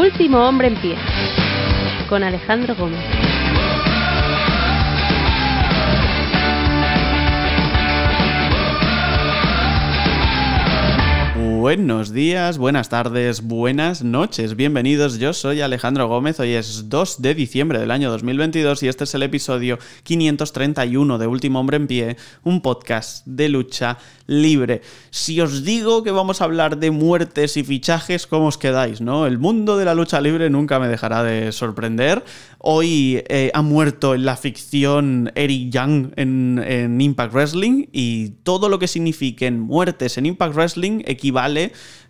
Último hombre en pie, con Alejandro Gómez. Buenos días, buenas tardes, buenas noches, bienvenidos. Yo soy Alejandro Gómez, hoy es 2 de diciembre del año 2022 y este es el episodio 531 de Último Hombre en Pie, un podcast de lucha libre. Si os digo que vamos a hablar de muertes y fichajes, ¿cómo os quedáis? ¿no? El mundo de la lucha libre nunca me dejará de sorprender. Hoy eh, ha muerto en la ficción Eric Young en, Impact Wrestling y todo lo que signifiquen muertes en Impact Wrestling equivale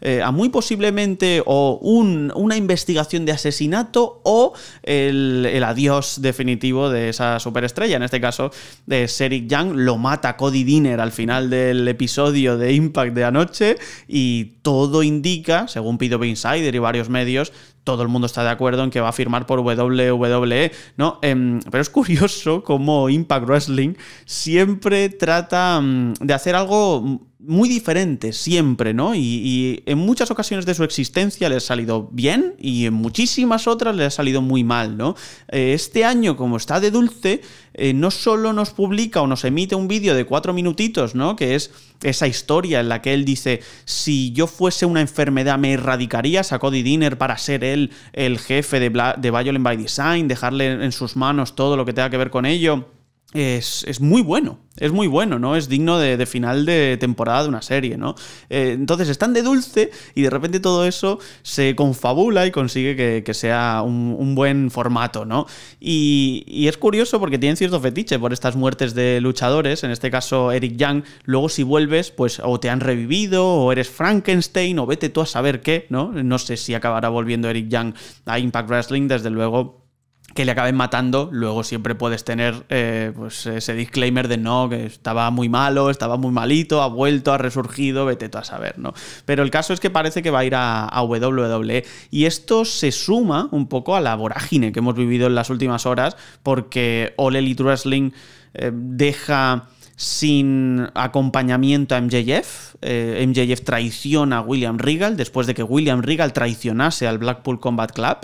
eh, a muy posiblemente o una investigación de asesinato o el, adiós definitivo de esa superestrella. En este caso, de Eric Young lo mata Cody Dinner al final del episodio de Impact de anoche y todo indica, según pido Insider y varios medios, todo el mundo está de acuerdo en que va a firmar por WWE, ¿no? Em, pero es curioso cómo Impact Wrestling siempre trata mm, de hacer algo muy diferente siempre, ¿no? Y, en muchas ocasiones de su existencia le ha salido bien y en muchísimas otras le ha salido muy mal, ¿no? Eh, este año, como está de dulce, eh, no solo nos publica o nos emite un vídeo de cuatro minutitos, ¿no? Que es esa historia en la que él dice, si yo fuese una enfermedad me erradicaría, a Cody Dinner para ser él el jefe de, de Violent by Design, dejarle en sus manos todo lo que tenga que ver con ello es, muy bueno, es muy bueno, ¿no? Es digno de, final de temporada de una serie, ¿no? Eh, entonces están de dulce y de repente todo eso se confabula y consigue que, sea un, buen formato, ¿no? Y, es curioso porque tienen cierto fetiche por estas muertes de luchadores, en este caso Eric Young, luego si vuelves, pues o te han revivido, o eres Frankenstein, o vete tú a saber qué, ¿no? No sé si acabará volviendo Eric Young a Impact Wrestling, desde luego que le acaben matando, luego siempre puedes tener eh, pues ese disclaimer de no, que estaba muy malo, estaba muy malito, ha vuelto, ha resurgido, vete tú a saber, ¿no? Pero el caso es que parece que va a ir a, WWE y esto se suma un poco a la vorágine que hemos vivido en las últimas horas porque All Elite Wrestling eh, deja sin acompañamiento a MJF. Eh, MJF traiciona a William Regal después de que William Regal traicionase al Blackpool Combat Club.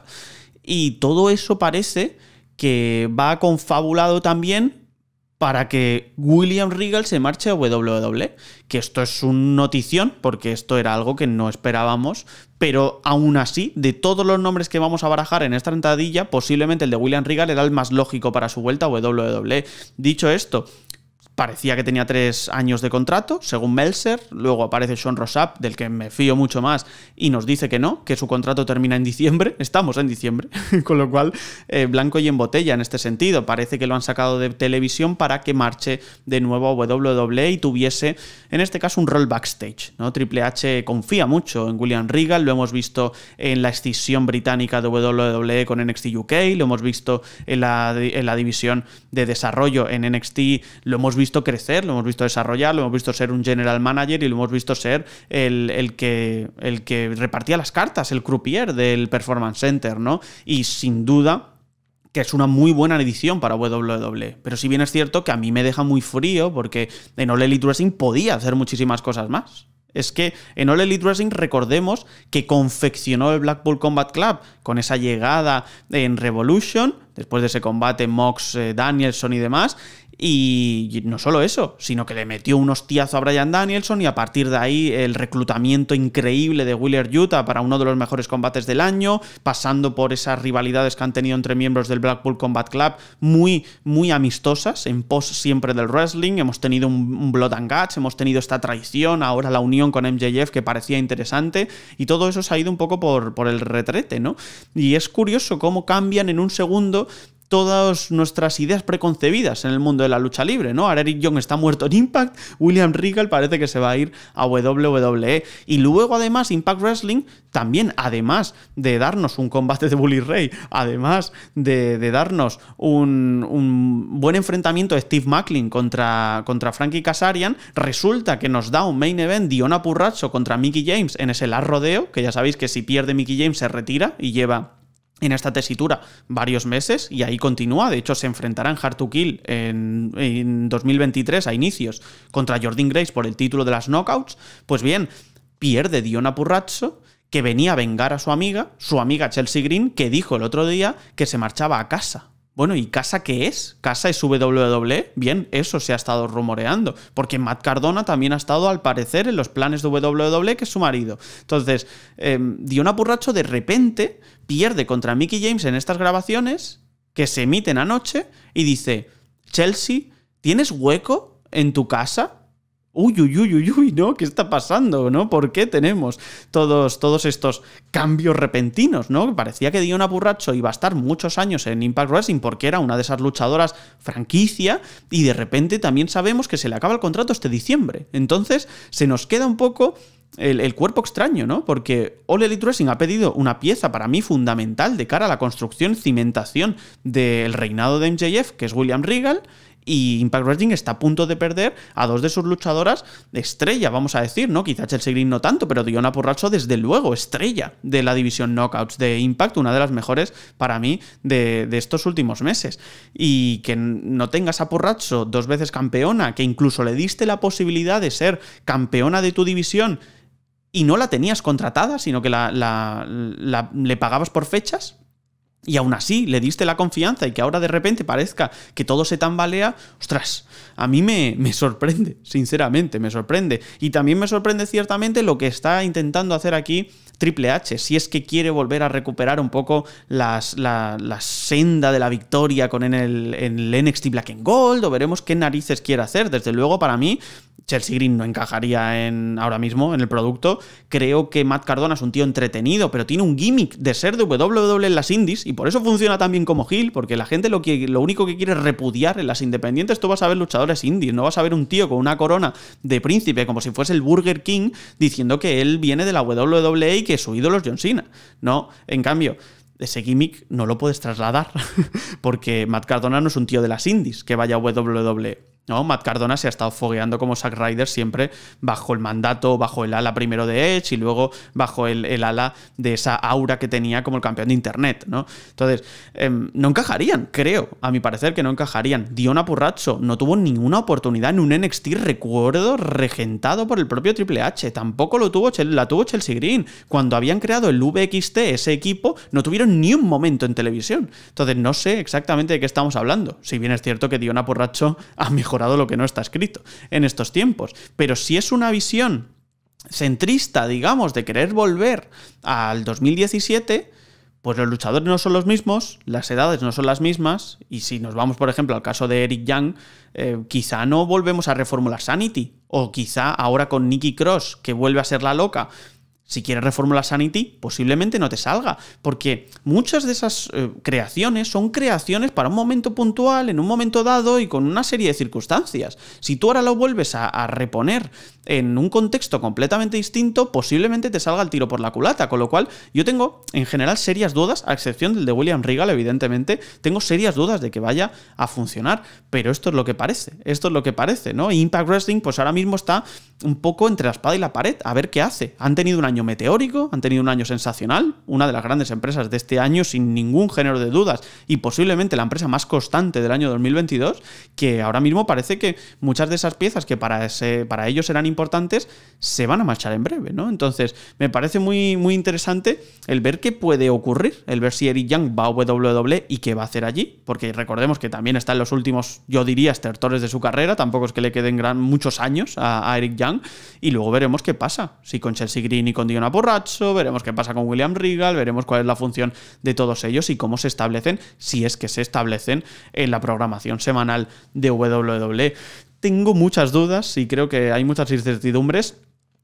Y todo eso parece que va confabulado también para que William Regal se marche a WWE. Que esto es una notición, porque esto era algo que no esperábamos, pero aún así, de todos los nombres que vamos a barajar en esta entradilla, posiblemente el de William Regal era el más lógico para su vuelta a WWE. Dicho esto, parecía que tenía tres años de contrato, según Melser. Luego aparece Sean Rossap, del que me fío mucho más, y nos dice que no, que su contrato termina en diciembre. Estamos en diciembre, con lo cual, eh, blanco y en botella en este sentido. Parece que lo han sacado de televisión para que marche de nuevo a WWE y tuviese, en este caso, un rol backstage. ¿no? Triple H confía mucho en William Regal, lo hemos visto en la escisión británica de WWE con NXT UK, lo hemos visto en la, en la división de desarrollo en NXT, lo hemos visto visto crecer, lo hemos visto desarrollar, lo hemos visto ser un general manager y lo hemos visto ser el, que, el que repartía las cartas, el croupier del Performance Center, ¿no? Y sin duda que es una muy buena edición para WWE. Pero si bien es cierto que a mí me deja muy frío porque en All Elite Wrestling podía hacer muchísimas cosas más. Es que en All Elite Wrestling recordemos que confeccionó el Blackpool Combat Club con esa llegada en Revolution, después de ese combate Mox, eh, Danielson y demás, y no solo eso, sino que le metió un hostiazo a Brian Danielson y a partir de ahí el reclutamiento increíble de Wheeler Utah para uno de los mejores combates del año, pasando por esas rivalidades que han tenido entre miembros del Blackpool Combat Club, muy, muy amistosas, en pos siempre del wrestling. Hemos tenido un, Blood and Guts, hemos tenido esta traición, ahora la unión con MJF que parecía interesante, y todo eso se ha ido un poco por, por el retrete, ¿no? Y es curioso cómo cambian en un segundo todas nuestras ideas preconcebidas en el mundo de la lucha libre, ¿no? Ahora Eric Young está muerto en Impact, William Regal parece que se va a ir a WWE. Y luego, además, Impact Wrestling también, además de darnos un combate de Bully Ray, además de, darnos un, buen enfrentamiento de Steve Macklin contra, contra Frankie Kazarian, resulta que nos da un main event Diona Purrazzo contra Mickey James en ese Last Rodeo, que ya sabéis que si pierde Mickey James se retira y lleva en esta tesitura varios meses y ahí continúa. De hecho, se enfrentará en Hard to Kill en, 2023 a inicios contra Jordan Grace por el título de las Knockouts. Pues bien, pierde Diona Purrazzo que venía a vengar a su amiga, su amiga Chelsea Green, que dijo el otro día que se marchaba a casa. Bueno, ¿y casa qué es? ¿Casa es WWE? Bien, eso se ha estado rumoreando, porque Matt Cardona también ha estado, al parecer, en los planes de WWE, que es su marido. Entonces, eh, Diona Purracho de repente pierde contra Mickey James en estas grabaciones, que se emiten anoche, y dice, Chelsea, ¿tienes hueco en tu casa? Uy, uy, uy, uy, uy, ¿no? ¿Qué está pasando, no? ¿Por qué tenemos todos, todos estos cambios repentinos, ¿no? Parecía que Diona Burracho iba a estar muchos años en Impact Wrestling porque era una de esas luchadoras franquicia y de repente también sabemos que se le acaba el contrato este diciembre. Entonces se nos queda un poco el, cuerpo extraño, ¿no? Porque All Elite Wrestling ha pedido una pieza para mí fundamental de cara a la construcción, cimentación del reinado de MJF, que es William Regal, y Impact Wrestling está a punto de perder a dos de sus luchadoras estrella, vamos a decir, ¿no? Quizá Chelsea Green no tanto, pero Diona Porracho, desde luego, estrella de la división Knockouts de Impact, una de las mejores para mí de, estos últimos meses. Y que no tengas a Porracho dos veces campeona, que incluso le diste la posibilidad de ser campeona de tu división y no la tenías contratada, sino que la, le pagabas por fechas, y aún así le diste la confianza y que ahora de repente parezca que todo se tambalea, ostras, a mí me, me, sorprende, sinceramente, me sorprende. Y también me sorprende ciertamente lo que está intentando hacer aquí Triple H, si es que quiere volver a recuperar un poco las, la, senda de la victoria con en el, en el NXT Black and Gold, o veremos qué narices quiere hacer. Desde luego, para mí, Chelsea Green no encajaría en, ahora mismo en el producto. Creo que Matt Cardona es un tío entretenido, pero tiene un gimmick de ser de WWE en las indies y por eso funciona tan bien como Hill, porque la gente lo, que, lo único que quiere es repudiar en las independientes. Tú vas a ver luchadores indies, no vas a ver un tío con una corona de príncipe como si fuese el Burger King diciendo que él viene de la WWE y que su ídolo es John Cena. No, en cambio, ese gimmick no lo puedes trasladar porque Matt Cardona no es un tío de las indies que vaya a WWE. ¿No? Matt Cardona se ha estado fogueando como Zack Ryder siempre bajo el mandato, bajo el ala primero de Edge y luego bajo el, ala de esa aura que tenía como el campeón de Internet, ¿no? Entonces, em, no encajarían, creo, a mi parecer que no encajarían. Diona Purrazzo no tuvo ninguna oportunidad en un NXT, recuerdo, regentado por el propio Triple H. Tampoco lo tuvo, la tuvo Chelsea Green. Cuando habían creado el VXT, ese equipo, no tuvieron ni un momento en televisión. Entonces, no sé exactamente de qué estamos hablando. Si bien es cierto que Diona Purrazzo ha mejorado lo que no está escrito en estos tiempos. Pero si es una visión centrista, digamos, de querer volver al 2017, pues los luchadores no son los mismos, las edades no son las mismas, y si nos vamos, por ejemplo, al caso de Eric Young, eh, quizá no volvemos a reformular Sanity, o quizá ahora con Nikki Cross, que vuelve a ser la loca, si quieres reformular Sanity, posiblemente no te salga, porque muchas de esas eh, creaciones son creaciones para un momento puntual, en un momento dado y con una serie de circunstancias. Si tú ahora lo vuelves a, reponer en un contexto completamente distinto, posiblemente te salga el tiro por la culata, con lo cual yo tengo en general serias dudas, a excepción del de William Regal, evidentemente, tengo serias dudas de que vaya a funcionar, pero esto es lo que parece, esto es lo que parece, ¿no? Impact Wrestling pues ahora mismo está un poco entre la espada y la pared, a ver qué hace. Han tenido un año meteórico, han tenido un año sensacional, una de las grandes empresas de este año sin ningún género de dudas y posiblemente la empresa más constante del año 2022, que ahora mismo parece que muchas de esas piezas que para, ese, para ellos eran importantes se van a marchar en breve, ¿no? Entonces, me parece muy, muy interesante el ver qué puede ocurrir, el ver si Eric Young va a WWE y qué va a hacer allí, porque recordemos que también está en los últimos, yo diría, estertores de su carrera, tampoco es que le queden gran, muchos años a, a Eric Young, y luego veremos qué pasa, si con Chelsea Green y con Diona Porracho, veremos qué pasa con William Regal, veremos cuál es la función de todos ellos y cómo se establecen, si es que se establecen en la programación semanal de WWE. Tengo muchas dudas y creo que hay muchas incertidumbres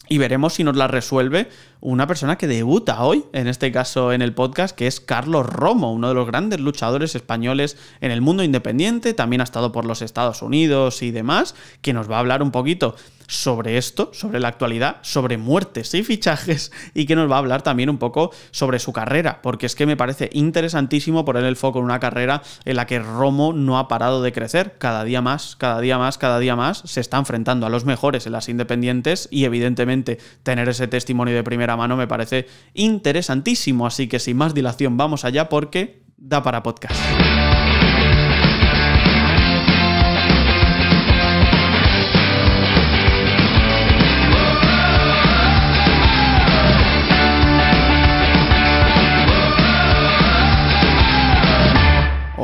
y veremos si nos la resuelve una persona que debuta hoy, en este caso en el podcast, que es Carlos Romo, uno de los grandes luchadores españoles en el mundo independiente, también ha estado por los Estados Unidos y demás, que nos va a hablar un poquito sobre esto, sobre la actualidad, sobre muertes y fichajes y que nos va a hablar también un poco sobre su carrera, porque es que me parece interesantísimo poner el foco en una carrera en la que Romo no ha parado de crecer, cada día más, cada día más, cada día más, se está enfrentando a los mejores en las independientes y evidentemente tener ese testimonio de primera mano me parece interesantísimo, así que sin más dilación vamos allá porque da para podcast.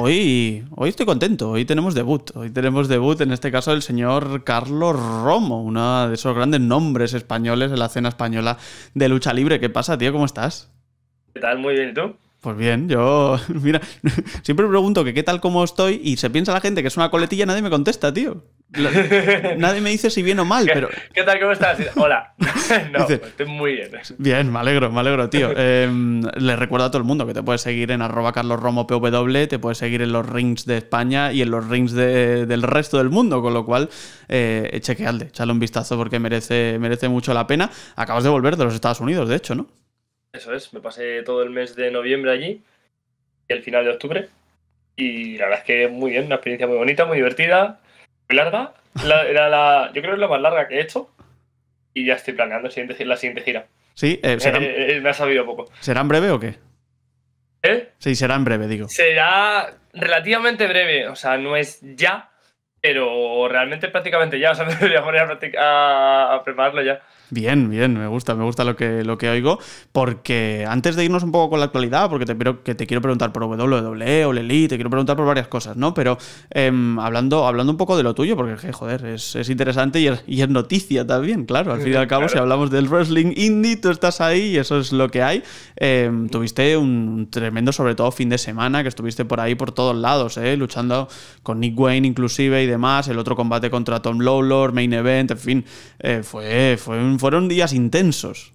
Hoy estoy contento, hoy tenemos debut, hoy tenemos debut en este caso el señor Carlos Romo, uno de esos grandes nombres españoles en la escena española de lucha libre. ¿Qué pasa, tío? ¿Cómo estás? ¿Qué tal? Muy bien, ¿y tú? Pues bien, yo, mira, siempre pregunto que qué tal cómo estoy y se piensa la gente que es una coletilla nadie me contesta, tío. Nadie me dice si bien o mal, pero... ¿Qué tal? ¿Cómo estás? Hola. no, estoy muy bien. Bien, me alegro, me alegro, tío. Eh, le recuerdo a todo el mundo que te puedes seguir en arroba carlosromoPW, te puedes seguir en los rings de España y en los rings del resto del mundo, con lo cual, eh, chequeadle, echale un vistazo porque merece, merece mucho la pena. Acabas de volver de los Estados Unidos, de hecho, ¿no? Eso es, me pasé todo el mes de noviembre allí y el final de octubre. Y la verdad es que muy bien, una experiencia muy bonita, muy divertida larga. era la, yo creo que es la más larga que he hecho. Y ya estoy planeando la siguiente gira. Sí, eh, eh, eh, me ha sabido poco. ¿Será en breve o qué? ¿Eh? Sí, será en breve, digo. Será relativamente breve. O sea, no es ya, pero realmente prácticamente ya. O sea, me debería poner a prepararlo ya. Bien, bien, me gusta, me gusta lo que, lo que oigo, porque antes de irnos un poco con la actualidad, porque te, que te quiero preguntar por WWE o Leli, te quiero preguntar por varias cosas, ¿no? Pero em, hablando, hablando un poco de lo tuyo, porque, joder, es, interesante y es, noticia también, claro, al fin y al cabo, si hablamos del wrestling indie, tú estás ahí y eso es lo que hay. Em, tuviste un tremendo, sobre todo, fin de semana, que estuviste por ahí por todos lados, ¿eh? Luchando con Nick Wayne inclusive y demás, el otro combate contra Tom Lawlor, Main Event, en fin, eh, fue, fue un fueron días intensos.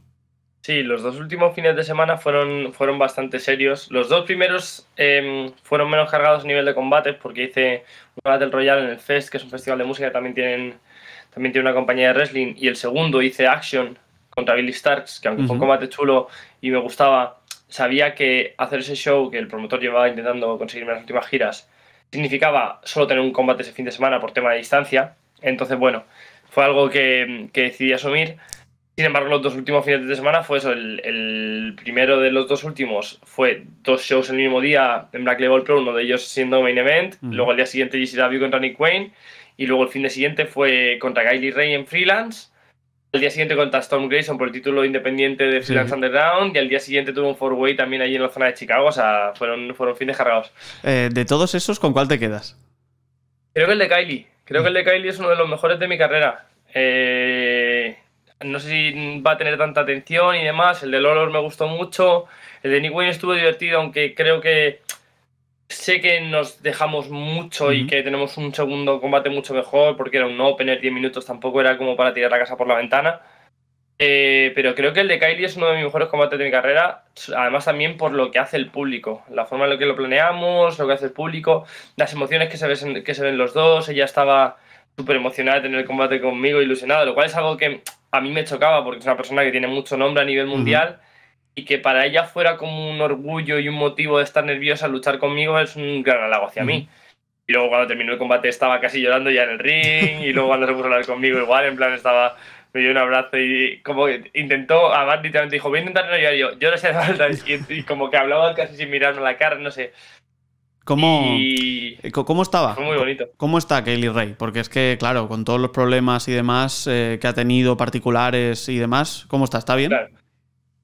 Sí, los dos últimos fines de semana fueron, fueron bastante serios. Los dos primeros em, fueron menos cargados a nivel de combates porque hice un Battle Royale en el Fest, que es un festival de música que también, tienen, también tiene una compañía de wrestling. Y el segundo hice Action contra Billy Starks, que aunque fue un combate chulo y me gustaba, sabía que hacer ese show que el promotor llevaba intentando conseguirme en las últimas giras significaba solo tener un combate ese fin de semana por tema de distancia. Entonces, bueno, fue algo que, decidí asumir. Sin embargo, los dos últimos fines de semana fue eso. El, primero de los dos últimos fue dos shows el mismo día en Black Label Pro, uno de ellos siendo Main Event. Luego el día siguiente GCW contra Nick Wayne. Y luego el fin de siguiente fue contra Kylie Ray en Freelance. El día siguiente contra Storm Grayson por el título independiente de Freelance Underground. Y al día siguiente tuvo un four-way también allí en la zona de Chicago. O sea, fueron, fueron fines cargados. Eh, de todos esos, ¿con cuál te quedas? Creo que el de Kylie. Creo que el de Kylie es uno de los mejores de mi carrera. Eh, no sé si va a tener tanta atención y demás. El de Lolor me gustó mucho. El de Nick Wayne estuvo divertido, aunque creo que sé que nos dejamos mucho y que tenemos un segundo combate mucho mejor, porque era un opener 10 minutos, tampoco era como para tirar la casa por la ventana. Eh, pero creo que el de Kylie es uno de mis mejores combates de mi carrera, además también por lo que hace el público, la forma en la que lo planeamos, lo que hace el público, las emociones que se, ven, que se ven los dos, ella estaba súper emocionada de tener el combate conmigo, ilusionada, lo cual es algo que a mí me chocaba porque es una persona que tiene mucho nombre a nivel mundial y que para ella fuera como un orgullo y un motivo de estar nerviosa luchar conmigo es un gran halago hacia mí. Y luego cuando terminó el combate estaba casi llorando ya en el ring y luego cuando se puso a hablar conmigo igual, en plan estaba me dio un abrazo y como que intentó, además literalmente dijo, voy a intentar no llorar yo, yo no sé falta y, como que hablaba casi sin mirarme la cara, no sé. ¿Cómo, eh, ¿Cómo estaba? Fue muy bonito. ¿Cómo está Kaylee Ray? Porque es que, claro, con todos los problemas y demás eh, que ha tenido, particulares y demás, ¿cómo está? ¿Está bien? A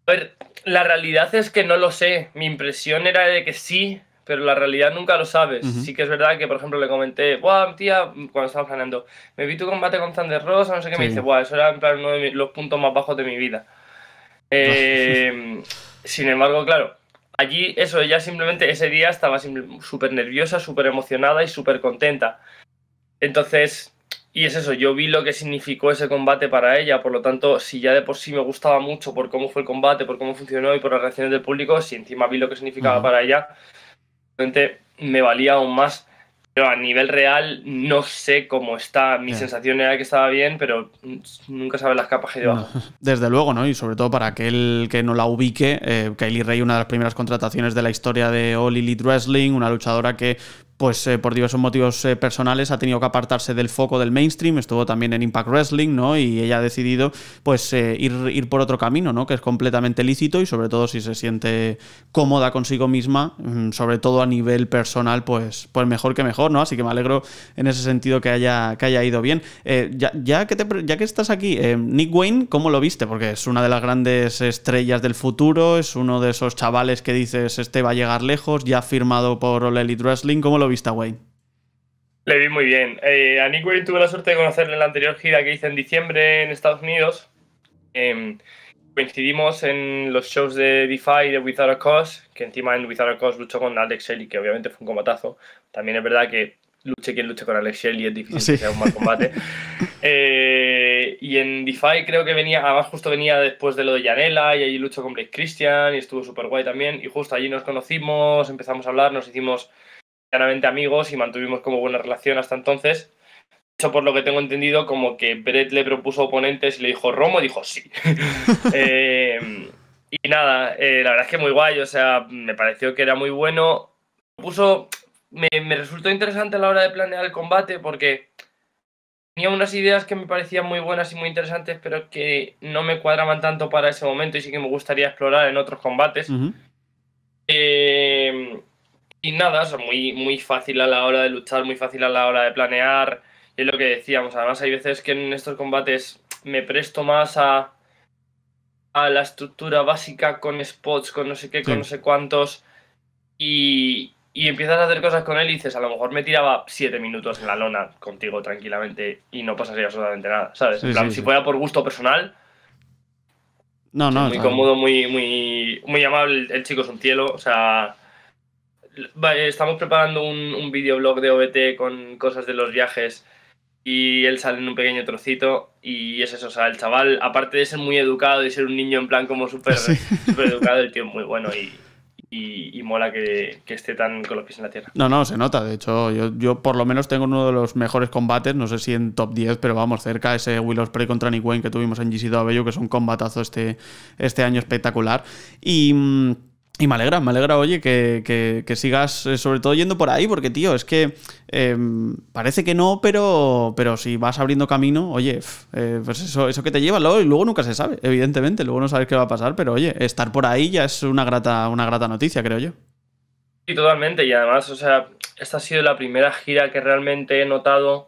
ver, la realidad es que no lo sé. Mi impresión era de que sí, pero la realidad nunca lo sabes. Sí que es verdad que, por ejemplo, le comenté, Buah, tía, cuando estábamos planeando, me vi tu combate con Thunder Rosa, no sé qué, me dice, Buah, eso era en plan uno de los puntos más bajos de mi vida. Eh, sin embargo, claro, allí eso, ella simplemente ese día estaba súper nerviosa, súper emocionada y súper contenta. Entonces, y es eso, yo vi lo que significó ese combate para ella, por lo tanto, si ya de por sí me gustaba mucho por cómo fue el combate, por cómo funcionó y por las reacciones del público, si encima vi lo que significaba para ella, me valía aún más. Pero a nivel deal no sé cómo está. Mi sensación era que estaba bien, pero nunca sabes las capas que lleva. Desde luego, ¿no? Y sobre todo para aquel que no la ubique, eh, Kylie Ray, una de las primeras contrataciones de la historia de All Elite Wrestling, una luchadora que pues eh, por diversos motivos eh, personales ha tenido que apartarse del foco del mainstream, estuvo también en Impact Wrestling, ¿no? Y ella ha decidido pues eh, ir, ir, por otro camino, ¿no? Que es completamente lícito y sobre todo si se siente cómoda consigo misma, mm, sobre todo a nivel personal, pues, pues mejor que mejor, ¿no? Así que me alegro en ese sentido que haya, que haya ido bien. ya, ya, que te, ya que estás aquí, Nick Wayne, ¿cómo lo viste? Porque es una de las grandes estrellas del futuro, es uno de esos chavales que dices, este va a llegar lejos, ya firmado por All Elite Wrestling, ¿cómo lo vista Wayne? Le vi muy bien. Eh, a Nick Wayne tuve la suerte de conocerle en la anterior gira que hice en diciembre en Estados Unidos. Em, coincidimos en los shows de Defy de Without a Cause, que encima en Without a Cause luchó con Alex Shelley, que obviamente fue un combatazo. También es verdad que luche quien luche con Alex Shelley es difícil que sea un mal combate. Eh, y en Defy creo que venía, además justo venía después de lo de Yanela y allí luchó con Blake Christian y estuvo súper guay también. Y justo allí nos conocimos, empezamos a hablar, nos hicimos claramente amigos y mantuvimos como buena relación hasta entonces. Eso por lo que tengo entendido, como que Brett le propuso oponentes y le dijo Romo, dijo sí. Eh, y nada, eh, la verdad es que muy guay, o sea, me pareció que era muy bueno. Puso, me, me resultó interesante a la hora de planear el combate porque tenía unas ideas que me parecían muy buenas y muy interesantes, pero que no me cuadraban tanto para ese momento y sí que me gustaría explorar en otros combates. eh, y nada, o muy, muy fácil a la hora de luchar, muy fácil a la hora de planear. Y es lo que decíamos. Además, hay veces que en estos combates me presto más a, a la estructura básica con spots, con no sé qué, con no sé cuántos. Y, y empiezas a hacer cosas con él y dices, a lo mejor me tiraba siete minutos en la lona contigo tranquilamente y no pasaría absolutamente nada, ¿sabes? en plan, si fuera por gusto personal. No, no. Muy cómodo, muy, muy, muy amable. El chico es un cielo, o sea estamos preparando un, un videoblog de OBT con cosas de los viajes y él sale en un pequeño trocito y es eso, o sea, el chaval, aparte de ser muy educado y ser un niño en plan como súper educado, el tío es muy bueno y, y, mola que, que, esté tan con los pies en la tierra. No, no, se nota, de hecho, yo, yo, por lo menos tengo uno de los mejores combates, no sé si en top 10, pero vamos, cerca ese Will Ospreay contra Nick Wayne que tuvimos en GCW, que es un combatazo este, este año espectacular. Y... Y me alegra, me alegra, oye, que, sigas eh, sobre todo yendo por ahí, porque, tío, es que em, parece que no, pero, pero si vas abriendo camino, oye, eh, pues eso, eso que te lleva, luego, y luego nunca se sabe, evidentemente, luego no sabes qué va a pasar, pero oye, estar por ahí ya es una grata, una grata noticia, creo yo. Sí, totalmente, y además, o sea, esta ha sido la primera gira que realmente he notado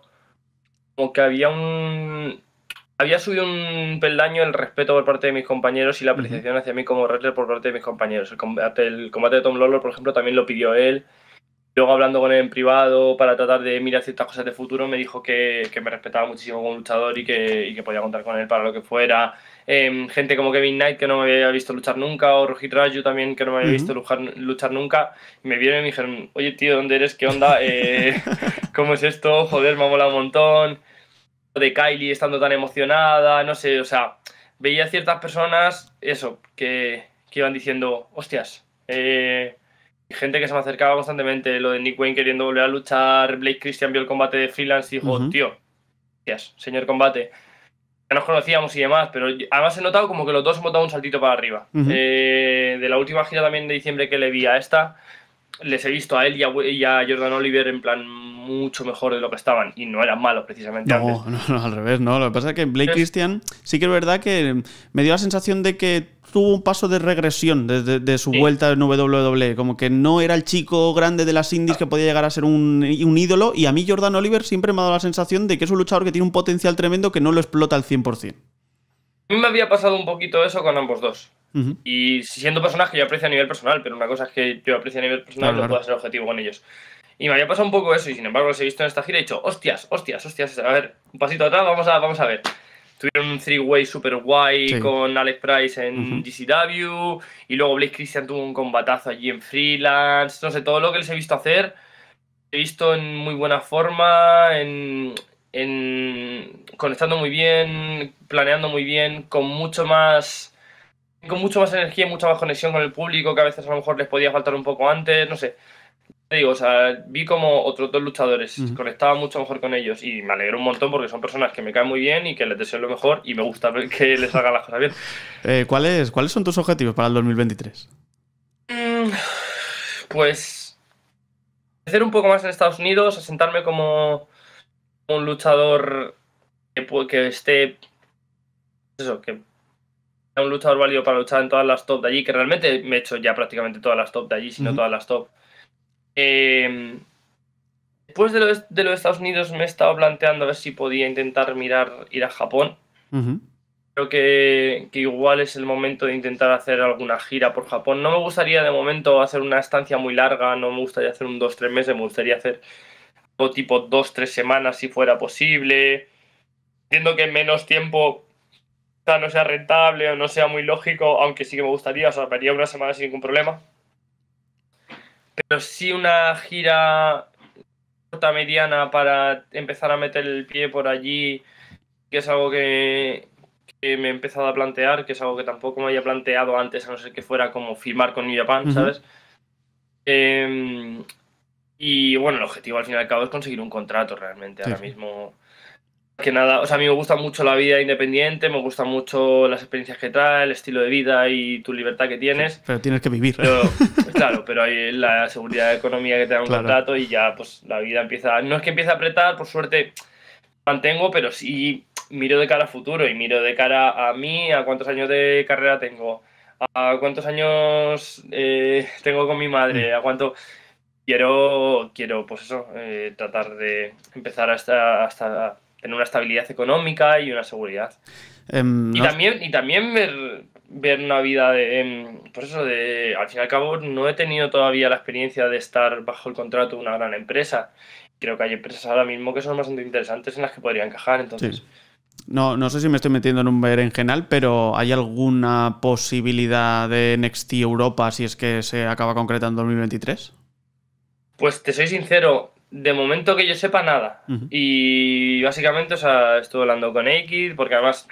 como que había un había subido un peldaño el respeto por parte de mis compañeros y la apreciación hacia mí como wrestler por parte de mis compañeros. El combate, el combate de Tom Lawlor, por ejemplo, también lo pidió él. Luego hablando con él en privado para tratar de mirar ciertas cosas de futuro, me dijo que, que me respetaba muchísimo como luchador y que, y que, podía contar con él para lo que fuera. Eh, gente como Kevin Knight que no me había visto luchar nunca, o Rojit Raju también que no me había visto luchar, luchar nunca. Me vieron y me dijeron, oye tío, ¿dónde eres? ¿Qué onda? Eh, ¿Cómo es esto? Joder, me ha molado un montón de Kylie estando tan emocionada, no sé, o sea, veía ciertas personas, eso, que, que iban diciendo, hostias, eh, gente que se me acercaba constantemente, lo de Nick Wayne queriendo volver a luchar, Blake Christian vio el combate de freelance y dijo, tío, hostias, señor combate. Ya nos conocíamos y demás, pero además he notado como que los dos hemos dado un saltito para arriba. Eh, de la última gira también de diciembre que le vi a esta, les he visto a él y a, Jordan Oliver en plan mucho mejor de lo que estaban y no eran malos precisamente. No, no, al revés, no. Lo que pasa es que Blake Christian sí que es verdad que me dio la sensación de que tuvo un paso de regresión desde de su vuelta en WWE, como que no era el chico grande de las indies que podía llegar a ser un, ídolo y a mí Jordan Oliver siempre me ha dado la sensación de que es un luchador que tiene un potencial tremendo que no lo explota al 100%. A mí me había pasado un poquito eso con ambos dos. Y siendo personajes que yo aprecio a nivel personal, pero una cosa es que yo aprecio a nivel personal, no puedo ser objetivo con ellos. Y me había pasado un poco eso, y sin embargo los he visto en esta gira y he dicho, hostias, hostias, hostias, a ver, un pasito atrás, vamos a, vamos a ver. Tuvieron un three-way super guay con Alex Price en GCW, y luego Blake Christian tuvo un combatazo allí en freelance, no sé, todo lo que les he visto hacer, he visto en muy buena forma, en, en conectando muy bien, planeando muy bien, con mucho más con mucho más energía y mucha más conexión con el público que a veces a lo mejor les podía faltar un poco antes, no sé. Te digo, o sea, vi como otros dos luchadores, conectaba mucho mejor con ellos y me alegro un montón porque son personas que me caen muy bien y que les deseo lo mejor y me gusta ver que les hagan las cosas bien. Eh, ¿cuáles, ¿Cuáles son tus objetivos para el 2023? Mm, pues crecer un poco más en Estados Unidos, asentarme como un luchador que, que esté eso, que un luchador válido para luchar en todas las top de allí, que realmente me he hecho ya prácticamente todas las top de allí, sino todas las top. Em, después de lo, de los Estados Unidos me he estado planteando a ver si podía intentar mirar ir a Japón. Creo que, que, igual es el momento de intentar hacer alguna gira por Japón. No me gustaría de momento hacer una estancia muy larga, no me gustaría hacer un 2-3 meses, me gustaría hacer o tipo dos, tres semanas si fuera posible. Entiendo que menos tiempo no sea rentable o no sea muy lógico, aunque sí que me gustaría, o sea, vería una semana sin ningún problema. Pero sí una gira corta mediana para empezar a meter el pie por allí, que es algo que, me he empezado a plantear, que es algo que tampoco me había planteado antes, a no ser que fuera como firmar con New Japan, ¿sabes? Em, y bueno, el objetivo al fin y al cabo es conseguir un contrato realmente. Ahora mismo que nada, o sea, a mí me gusta mucho la vida independiente, me gustan mucho las experiencias que trae, el estilo de vida y tu libertad que tienes. pero tienes que vivir. claro, pero hay la seguridad económica que te da un contrato y ya pues la vida empieza, no es que empiece a apretar, por suerte mantengo, pero sí miro de cara a futuro y miro de cara a mí, a cuántos años de carrera tengo, a cuántos años eh, tengo con mi madre, mm. a cuánto quiero, quiero pues eso, eh, tratar de empezar hasta, hasta tener una estabilidad económica y una seguridad. Em, y, también, y también ver, ver una vida de, em, pues eso, de, al fin y al cabo no he tenido todavía la experiencia de estar bajo el contrato de una gran empresa. Creo que hay empresas ahora mismo que son bastante interesantes en las que podría encajar, entonces... No, no sé si me estoy metiendo en un berenjenal, pero ¿hay alguna posibilidad de NXT Europa si es que se acaba concretando en 2023? Pues te soy sincero, de momento que yo sepa nada. Y básicamente, o sea, estuve hablando con X, porque además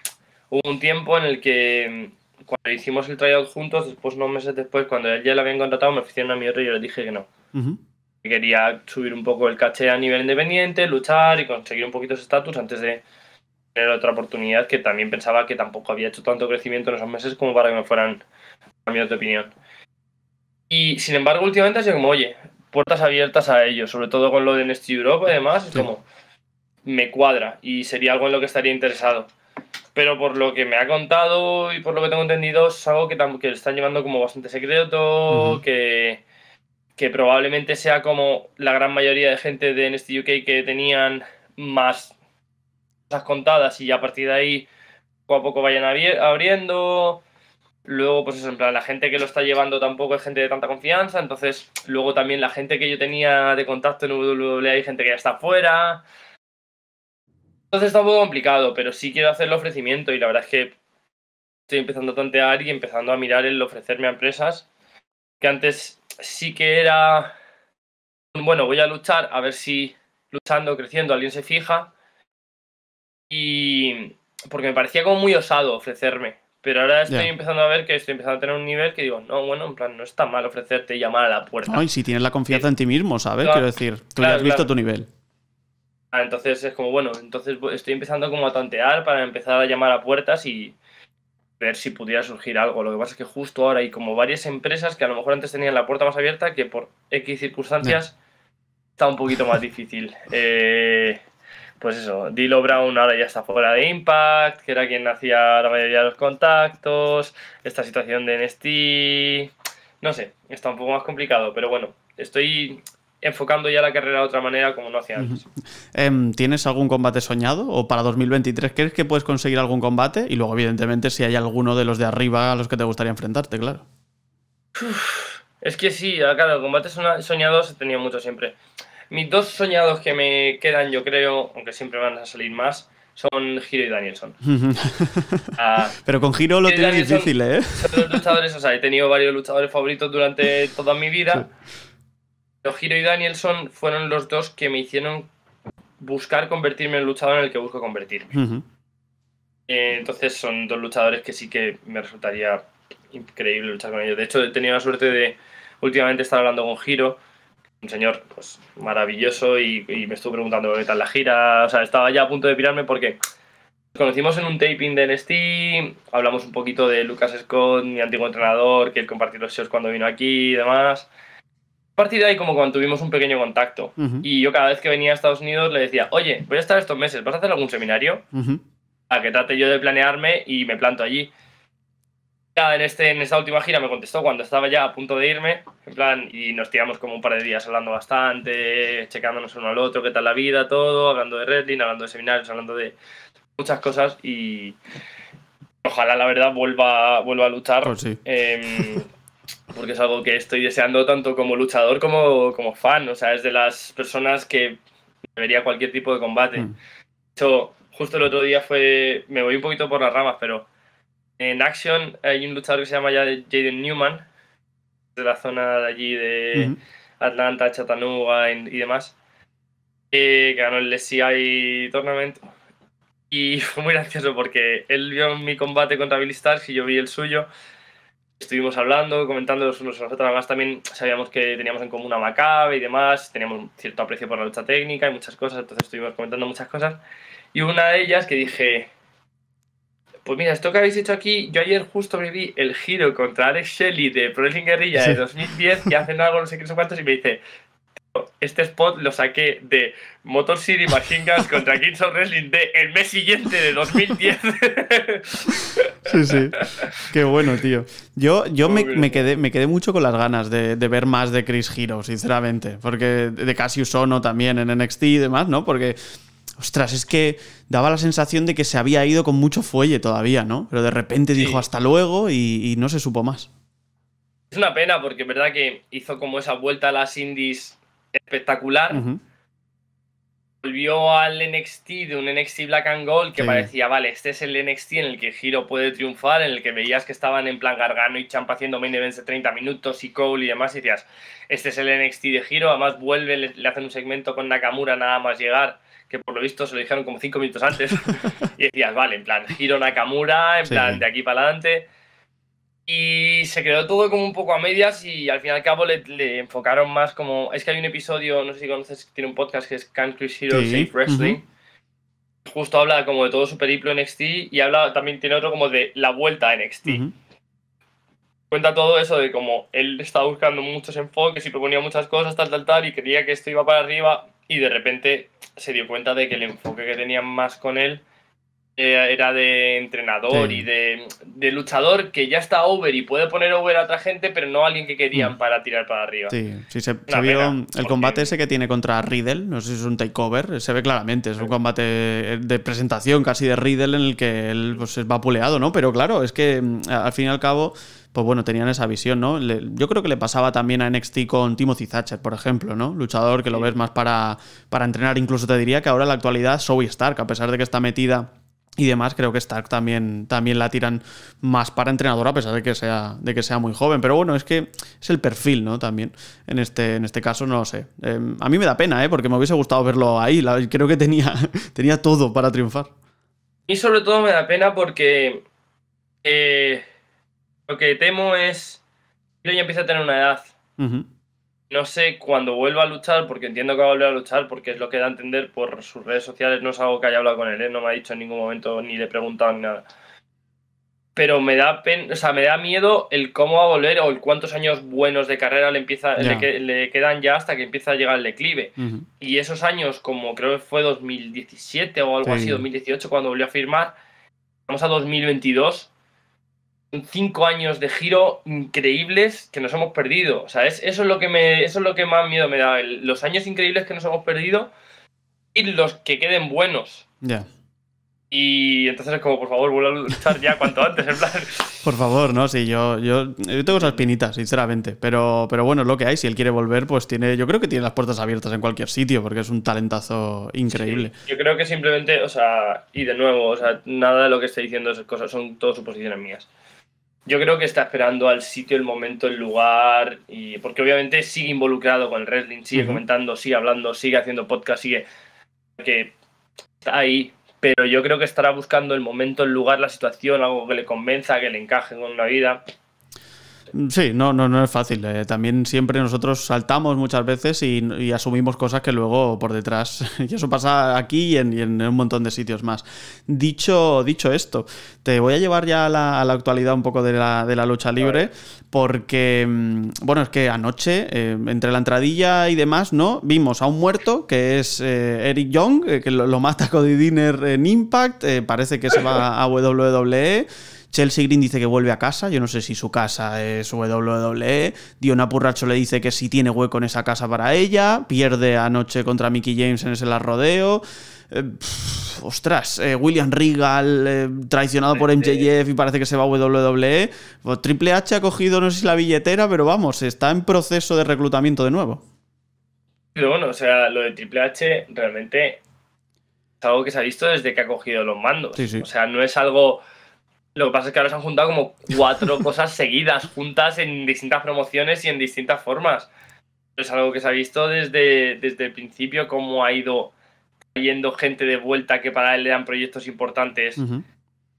hubo un tiempo en el que mm, cuando hicimos el tryout juntos, después, unos meses después, cuando él ya lo habían contratado, me ofrecieron a mi otro y yo le dije que no. quería subir un poco el caché a nivel independiente, luchar y conseguir un poquito ese estatus antes de tener otra oportunidad que también pensaba que tampoco había hecho tanto crecimiento en esos meses como para que me fueran cambios de opinión. Y sin embargo, últimamente ha sido como, oye, puertas abiertas a ellos, sobre todo con lo de Nest Europe y demás, es como me cuadra y sería algo en lo que estaría interesado. Pero por lo que me ha contado y por lo que tengo entendido, es algo que, que están llevando como bastante secreto, que, que probablemente sea como la gran mayoría de gente de NXT UK que tenían más cosas contadas y a partir de ahí poco a poco vayan abriendo. Luego, pues eso, en plan, la gente que lo está llevando tampoco es gente de tanta confianza. Entonces, luego también la gente que yo tenía de contacto en WWE hay gente que ya está fuera. Entonces está un poco complicado, pero sí quiero hacer el ofrecimiento y la verdad es que estoy empezando a tantear y empezando a mirar el ofrecerme a empresas que antes sí que era, bueno, voy a luchar a ver si luchando, creciendo, alguien se fija. Y porque me parecía como muy osado ofrecerme. Pero ahora estoy empezando a ver que estoy empezando a tener un nivel que digo, no, bueno, en plan, no está mal ofrecerte y llamar a la puerta. No, y si tienes la confianza en ti mismo, ¿sabes? Quiero decir, tú ya has visto tu nivel. Ah, entonces es como, bueno, entonces estoy empezando como a tantear para empezar a llamar a puertas y ver si pudiera surgir algo. Lo que pasa es que justo ahora hay como varias empresas que a lo mejor antes tenían la puerta más abierta que por X circunstancias está un poquito más difícil. Eh, pues eso, Dilo Brown ahora ya está fuera de Impact, que era quien hacía la mayoría de los contactos, esta situación de NST, no sé, está un poco más complicado, pero bueno, estoy enfocando ya la carrera de otra manera como no hacía antes. Em, ¿Tienes algún combate soñado? ¿O para 2023 crees que puedes conseguir algún combate? Y luego, evidentemente, si hay alguno de los de arriba a los que te gustaría enfrentarte, claro. es que sí, claro, combates soñados he tenido mucho siempre. Mis dos soñados que me quedan, yo creo, aunque siempre van a salir más, son Giro y Danielson. Ah, Pero con Giro lo tienes difícil, ¿eh? Son los luchadores, o sea, he tenido varios luchadores favoritos durante toda mi vida. Pero Giro y Danielson fueron los dos que me hicieron buscar convertirme en el luchador en el que busco convertirme. Eh, entonces son dos luchadores que sí que me resultaría increíble luchar con ellos. De hecho, he tenido la suerte de últimamente estar hablando con Giro un señor pues, maravilloso y, me estuvo preguntando qué tal la gira. O sea, estaba ya a punto de pirarme porque conocimos en un taping de NST, hablamos un poquito de Lucas Scott, mi antiguo entrenador, que él compartió los shows cuando vino aquí y demás. A partir de ahí, como cuando tuvimos un pequeño contacto. Y yo cada vez que venía a Estados Unidos le decía, oye, voy a estar estos meses, ¿vas a hacer algún seminario? A que trate yo de planearme y me planto allí en, este, en esta última gira me contestó cuando estaba ya a punto de irme, en plan, y nos tiramos como un par de días hablando bastante, checándonos uno al otro, qué tal la vida, todo, hablando de wrestling, hablando de seminarios, hablando de muchas cosas y ojalá la verdad vuelva, vuelva a luchar. Pues em, porque es algo que estoy deseando tanto como luchador como como fan. O sea, es de las personas que vería cualquier tipo de combate. Mm. De hecho, justo el otro día fue, me voy un poquito por las ramas, pero en Action hay un luchador que se llama ya Jaden Newman, de la zona de allí de. Atlanta, Chattanooga y y demás, eh, que ganó el SCI Tournament. Y fue muy gracioso porque él vio mi combate contra Billy Starks y yo vi el suyo. Estuvimos hablando, comentando los unos a los otros. Además, también sabíamos que teníamos en común a Macabe y demás. Teníamos cierto aprecio por la lucha técnica y muchas cosas. Entonces, estuvimos comentando muchas cosas. Y una de ellas que dije: Pues mira, esto que habéis hecho aquí, yo ayer justo me vi el giro contra Alex Shelley de Pro Wrestling Guerrilla de Sí. 2010 que hacen algo, no sé qué, no sé cuántos, y me dice: este spot lo saqué de Motor City Machine Guns contra Kings of Wrestling de el mes siguiente de 2010. Sí, sí. Qué bueno, tío. Yo, yo me, quedé, me quedé mucho con las ganas de, de ver más de Chris Hero, sinceramente. Porque de Cassius Ono también en NXT y demás, ¿no? Porque, ostras, es que daba la sensación de que se había ido con mucho fuelle todavía, ¿no? Pero de repente Sí. dijo hasta luego y, y no se supo más. es una pena porque es verdad que hizo como esa vuelta a las indies espectacular. Volvió al NXT de un NXT Black and Gold que Sí. parecía, vale, este es el NXT en el que Hiro puede triunfar, en el que veías que estaban en plan Gargano y Champa haciendo main events de 30 minutos y Cole y demás, y decías, este es el NXT de Hiro, además vuelve, le, le hacen un segmento con Nakamura nada más llegar, que por lo visto se lo dijeron como 5 minutos antes, y decías, vale, en plan, Hiro Nakamura, en Sí. plan, de aquí para adelante. Y se quedó todo como un poco a medias y al fin y al cabo le, le enfocaron más como... Es que hay un episodio, no sé si conoces, tiene un podcast que es Can Chris Hero Sí, Safe Wrestling. Justo habla como de todo su periplo en NXT y habla también tiene otro como de la vuelta a NXT. Ujú. Cuenta todo eso de como él estaba buscando muchos enfoques y proponía muchas cosas, tal, tal, tal, y quería que esto iba para arriba y de repente se dio cuenta de que el enfoque que tenían más con él eh, era de entrenador Sí. y de, de luchador que ya está over y puede poner over a otra gente, pero no a alguien que querían Mm. para tirar para arriba. Sí, sí, se, vio pena, el combate ese que tiene contra Riddle, no sé si es un takeover, se ve claramente, es un combate de presentación casi de Riddle en el que él pues, es vapuleado, ¿no? Pero claro, es que mm, al fin y al cabo, pues bueno, tenían esa visión, ¿no? Le- yo creo que le pasaba también a NXT con Timothy Thatcher, por ejemplo, ¿no? Luchador que lo ves más para, para entrenar, incluso te diría que ahora en la actualidad Zoe Stark, a pesar de que está metida y demás, creo que Stark también, también la tiran más para entrenador a pesar de que sea, de que sea muy joven. Pero bueno, es que es el perfil, ¿no? También. En este, en este caso, no lo sé. Eh, a mí me da pena, ¿eh? Porque me hubiese gustado verlo ahí. La- creo que tenía, tenía todo para triunfar. Y sobre todo me da pena porque eh, lo que temo es que ya empieza a tener una edad. Ujú. No sé cuándo vuelva a luchar, porque entiendo que va a volver a luchar, porque es lo que da a entender por sus redes sociales. No es algo que haya hablado con él, ¿eh? no me ha dicho en ningún momento, ni le he preguntado ni nada. Pero me da pen- o sea, me da miedo el cómo va a volver o el cuántos años buenos de carrera le empieza, Ya. le, que- le quedan ya hasta que empieza a llegar el declive. Ujú. Y esos años, como creo que fue 2017 o algo Sí. así, 2018, cuando volvió a firmar, vamos a 2022. Cinco años de giro increíbles que nos hemos perdido. O sea, es, eso, es lo que me, eso es lo que más miedo me da. el- los años increíbles que nos hemos perdido y los que queden buenos. Ya. Y entonces es como, por favor, vuelvo a luchar ya cuanto antes. En plan, Por favor, no, sí, yo, yo, yo tengo esas pinitas, sinceramente. Pero, pero bueno, es lo que hay. Si él quiere volver, pues tiene. Yo creo que tiene las puertas abiertas en cualquier sitio, porque es un talentazo increíble. Yo creo que simplemente, o sea, y de nuevo, o sea, nada de lo que estoy diciendo es cosas, son todo suposiciones mías. Yo creo que está esperando al sitio, el momento, el lugar, y porque obviamente sigue involucrado con el wrestling, sigue comentando, sigue hablando, sigue haciendo podcast, sigue que está ahí, pero yo creo que estará buscando el momento, el lugar, la situación, algo que le convenza, que le encaje con la vida. Sí, no, no, no es fácil. eh, también siempre nosotros saltamos muchas veces y, y asumimos cosas que luego por detrás. Y eso pasa aquí y en, y en un montón de sitios más. Dicho, dicho esto, te voy a llevar ya a la, a la actualidad un poco de la, de la lucha libre. Porque, mm, bueno, es que anoche, eh, entre la entradilla y demás, ¿no? Vimos a un muerto que es eh, Eric Young, que lo, lo mata Cody Dinner en Impact. parece que se va a WWE. Chelsea Green dice que vuelve a casa. Yo no sé si su casa es WWE. Diona Purracho le dice que si tiene hueco en esa casa para ella. Pierde anoche contra Mickey James en ese la rodeo. Eh, pff, ostras, eh, William Regal eh, traicionado por MJF y parece que se va a WWE. Pues Triple H ha cogido, no sé si la billetera, pero vamos, está en proceso de reclutamiento de nuevo. Pero bueno, o sea, lo de Triple H realmente es algo que se ha visto desde que ha cogido los mandos. Sí, sí. O sea, no es algo. Lo que pasa es que ahora se han juntado como cuatro cosas seguidas, juntas en distintas promociones y en distintas formas. Es algo que se ha visto desde, desde el principio, cómo ha ido trayendo gente de vuelta que para él eran proyectos importantes.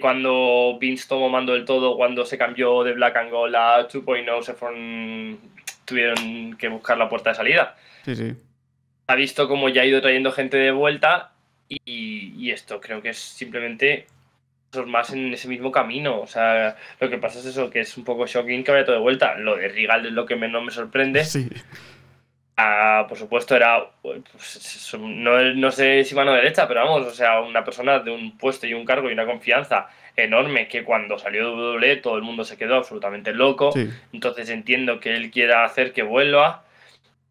Cuando Vince tomó mando del todo, cuando se cambió de Black and Gold a 2.0, se fueron, tuvieron que buscar la puerta de salida Sí, sí. ha visto cómo ya ha ido trayendo gente de vuelta y, y esto creo que es simplemente más en ese mismo camino. O sea, lo que pasa es eso, que es un poco shocking que vaya todo de vuelta. Lo de Rigal es lo que menos me sorprende. Sí. Ah, por supuesto, era, pues, es- no, no sé si mano derecha, pero vamos, o sea, una persona de un puesto y un cargo y una confianza enorme que cuando salió WWE todo el mundo se quedó absolutamente loco. Sí. Entonces entiendo que él quiera hacer que vuelva.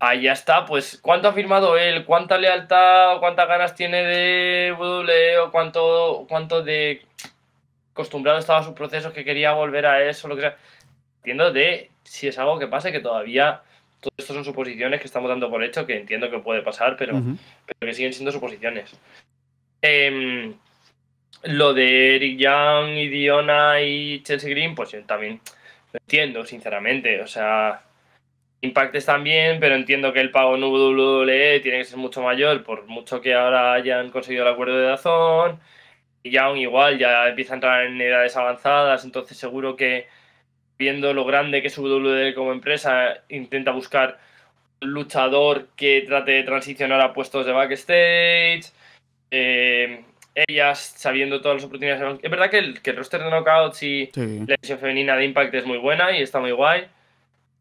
Ahí ya está, pues ¿cuánto ha firmado él? ¿Cuánta lealtad o cuántas ganas tiene de WWE o cuánto, cuánto de acostumbrado estaba a sus procesos que quería volver a eso, lo que sea? Entiendo de si es algo que pase, que todavía todo esto son suposiciones que estamos dando por hecho, que entiendo que puede pasar, pero pero que siguen siendo suposiciones. Em, lo de Eric Young y Diona y Chelsea Green, pues yo también lo entiendo, sinceramente. O sea, Impact están bien, pero entiendo que el pago en WWE tiene que ser mucho mayor, por mucho que ahora hayan conseguido el acuerdo de Dazón. Y Young igual ya empieza a entrar en edades avanzadas, entonces seguro que viendo lo grande que es WWE como empresa, intenta buscar un luchador que trate de transicionar a puestos de backstage. eh, ellas sabiendo todas las oportunidades. Es verdad que el, que el roster de knockouts y Sí. la edición femenina de Impact es muy buena y está muy guay.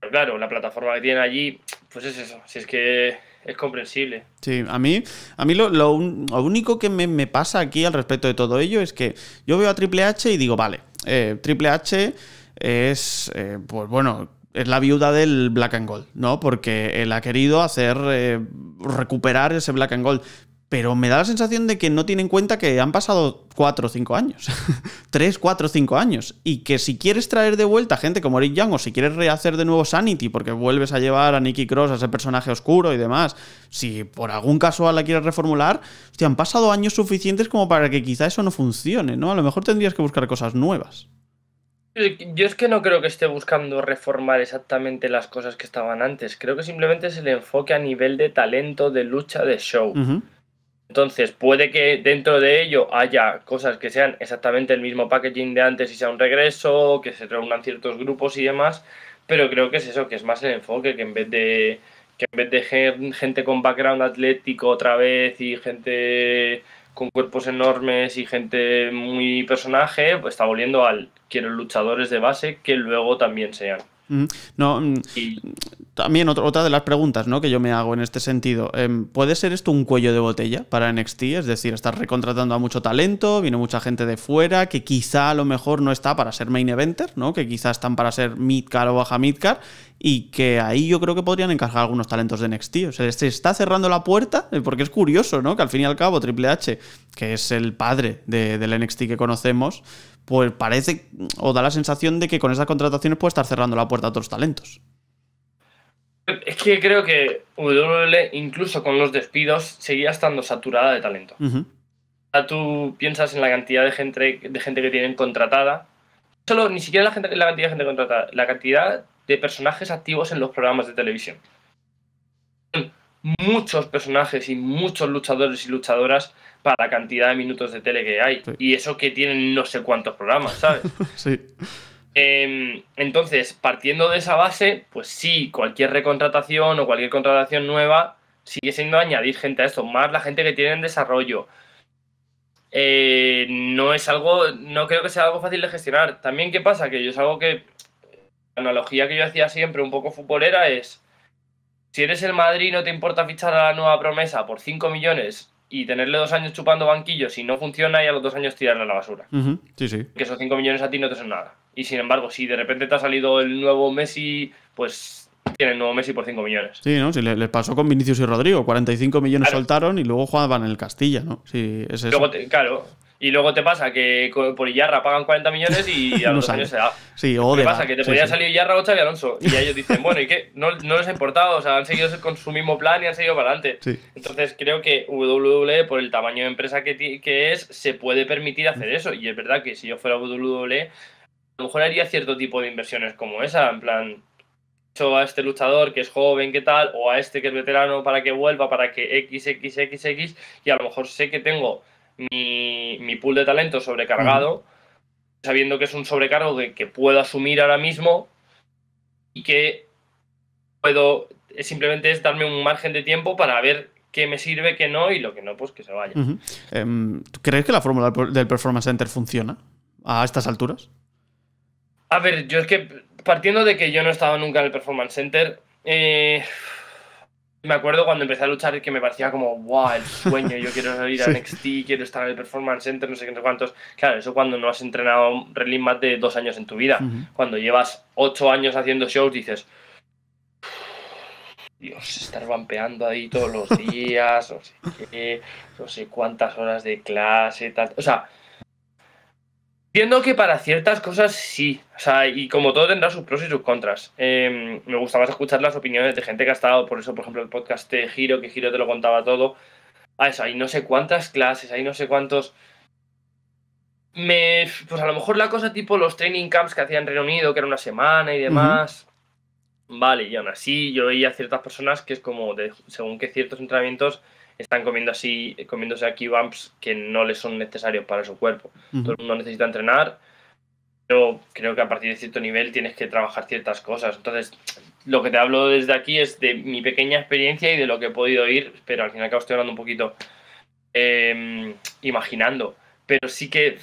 Claro, la plataforma que tienen allí, pues es eso. Si es que es comprensible. Sí, a mí, a mí lo, único que me, me pasa aquí al respecto de todo ello es que yo veo a Triple H y digo, vale, eh, Triple H es, eh, pues bueno, es la viuda del Black and Gold, ¿no? Porque él ha querido hacer, eh, recuperar ese Black and Gold. Pero me da la sensación de que no tiene en cuenta que han pasado 4 o 5 años. 3, 4 o 5 años. Y que si quieres traer de vuelta gente como Eric Young o si quieres rehacer de nuevo Sanity porque vuelves a llevar a Nikki Cross a ese personaje oscuro y demás, si por algún casual la quieres reformular, hostia, han pasado años suficientes como para que quizá eso no funcione, ¿no? A lo mejor tendrías que buscar cosas nuevas. Yo es que no creo que esté buscando reformar exactamente las cosas que estaban antes. Creo que simplemente es el enfoque a nivel de talento, de lucha, de show. Entonces, puede que dentro de ello haya cosas que sean exactamente el mismo packaging de antes y sea un regreso, que se reúnan ciertos grupos y demás, pero creo que es eso, que es más el enfoque, que en vez de que en vez de gen- gente con background atlético otra vez y gente con cuerpos enormes y gente muy personaje, pues está volviendo al quiero luchadores de base que luego también sean. Ujú. No, mm, Y También otra de las preguntas ¿no? que yo me hago en este sentido. em, ¿Puede ser esto un cuello de botella para NXT? Es decir, estás recontratando a mucho talento, viene mucha gente de fuera que quizá a lo mejor no está para ser main eventer, ¿no? que quizá están para ser midcar o baja midcar y que ahí yo creo que podrían encajar algunos talentos de NXT. O sea, se está cerrando la puerta eh, porque es curioso ¿no? que al fin y al cabo Triple H, que es el padre de- del NXT que conocemos, pues parece o da la sensación de que con esas contrataciones puede estar cerrando la puerta a otros talentos. Es que creo que WWE, incluso con los despidos, seguía estando saturada de talento. Sea, tú piensas en la cantidad de gente, de gente que tienen contratada. Solo, ni siquiera la, gente, la cantidad de gente contratada, la cantidad de personajes activos en los programas de televisión. Son Muchos personajes y muchos luchadores y luchadoras para la cantidad de minutos de tele que hay. Sí. Y eso que tienen no sé cuántos programas, ¿sabes? Sí. Em, entonces, partiendo de esa base, pues sí, cualquier recontratación o cualquier contratación nueva sigue siendo añadir gente a esto, más la gente que tiene en desarrollo. Eh, no es algo, no creo que sea algo fácil de gestionar. También, ¿qué pasa? Que yo es algo que, la analogía que yo hacía siempre, un poco futbolera, es, si eres el Madrid no te importa fichar a la nueva promesa por 5 millones y tenerle dos años chupando banquillos si no funciona y a los dos años tirarle a la basura Sí, sí. que esos 5 millones a ti no te son nada. Y sin embargo, si de repente te ha salido el nuevo Messi, pues tiene el nuevo Messi por 5 millones. Sí, ¿no? Si le- les pasó con Vinicius y Rodrigo. 45 millones Claro. soltaron y luego jugaban en el Castilla, ¿no? Sí, es eso. Luego, te- claro, Y luego te pasa que por Iyarra pagan 40 millones y a los años se da. Sí, o ¿Qué pasa? Que te podía salir Iyarra o Xavi Alonso. Y ellos dicen, bueno, ¿y qué? No, no, les ha importado, o sea, han seguido con su mismo plan y han seguido para adelante. Entonces creo que WWE, por el tamaño de empresa que, que es, se puede permitir hacer eso. Y es verdad que si yo fuera WWE, a lo mejor haría cierto tipo de inversiones como esa, en plan, a este luchador que es joven, ¿qué tal? O a este que es veterano para que vuelva, para que XXXX, y a lo mejor sé que tengo mi, mi pool de talento sobrecargado, sabiendo que es un sobrecargo que, que, puedo asumir ahora mismo y que puedo, simplemente es darme un margen de tiempo para ver qué me sirve, qué no, y lo que no, pues que se vaya. Em, ¿Crees que la fórmula del Performance Center funciona a estas alturas? A ver, yo es que partiendo de que yo no he estado nunca en el Performance Center, eh, me acuerdo cuando empecé a luchar que me parecía como, wow, el sueño, yo quiero ir a NXT, quiero estar en el Performance Center, no sé qué, no sé cuántos. Claro, eso cuando no has entrenado wrestling más de dos años en tu vida. Cuando llevas ocho años haciendo shows, dices, Dios, estar vampeando ahí todos los días, no sé qué, no sé cuántas horas de clase, tal. O sea, Entiendo que para ciertas cosas sí, o sea, y como todo tendrá sus pros y sus contras. Em, me gustaba escuchar las opiniones de gente que ha estado, por eso, por ejemplo, el podcast de Giro, que Giro te lo contaba todo. A eso, hay no sé cuántas clases, hay no sé cuántos. Me, pues a lo mejor la cosa tipo los training camps que hacían Reino Unido, que era una semana y demás. Vale, y aún así yo veía ciertas personas que es como, de, según que ciertos entrenamientos están comiendo así, comiéndose aquí bumps que no les son necesarios para su cuerpo. Todo el mundo necesita entrenar, pero creo que a partir de cierto nivel tienes que trabajar ciertas cosas. Entonces, lo que te hablo desde aquí es de mi pequeña experiencia y de lo que he podido ir, pero al final estoy hablando un poquito em, imaginando. Pero sí que,